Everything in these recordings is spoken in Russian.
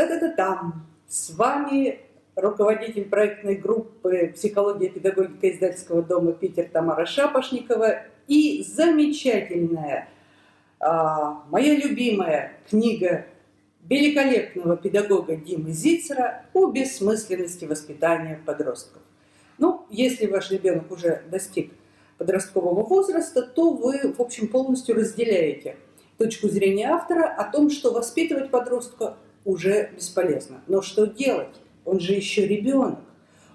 Та-та-та-там! С вами руководитель проектной группы «Психология и педагогика» издательского дома «Питер» Тамара Шапошникова и замечательная, а, моя любимая книга великолепного педагога Димы Зицера о бессмысленности воспитания подростков. Ну, если ваш ребенок уже достиг подросткового возраста, то вы, в общем, полностью разделяете точку зрения автора о том, что воспитывать подростка уже бесполезно. Но что делать? Он же еще ребенок,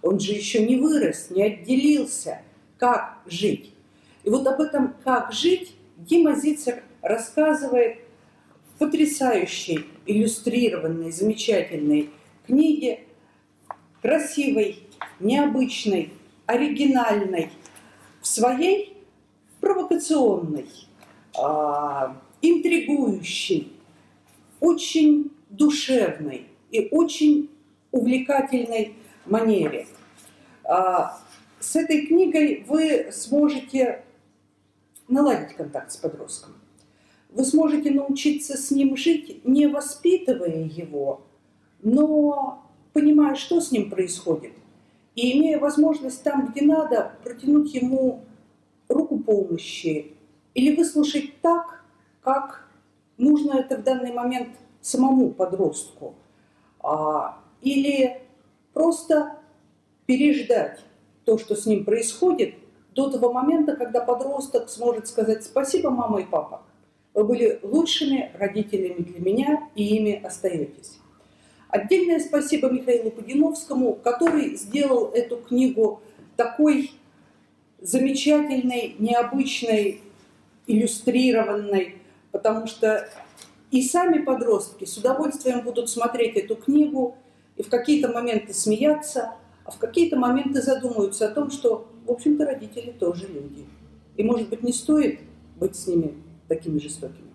он же еще не вырос, не отделился. Как жить? И вот об этом «как жить» Дима Зицер рассказывает в потрясающей, иллюстрированной, замечательной книге, красивой, необычной, оригинальной, в своей провокационной, а, интригующей, очень душевной и очень увлекательной манере. А, с этой книгой вы сможете наладить контакт с подростком. Вы сможете научиться с ним жить, не воспитывая его, но понимая, что с ним происходит, и имея возможность там, где надо, протянуть ему руку помощи или выслушать так, как нужно это в данный момент самому подростку. А, или просто переждать то, что с ним происходит, до того момента, когда подросток сможет сказать «Спасибо, мама и папа, вы были лучшими родителями для меня и ими остаетесь». Отдельное спасибо Михаилу Подиновскому, который сделал эту книгу такой замечательной, необычной, иллюстрированной, потому что и сами подростки с удовольствием будут смотреть эту книгу и в какие-то моменты смеяться, а в какие-то моменты задумаются о том, что, в общем-то, родители тоже люди. И, может быть, не стоит быть с ними такими жестокими.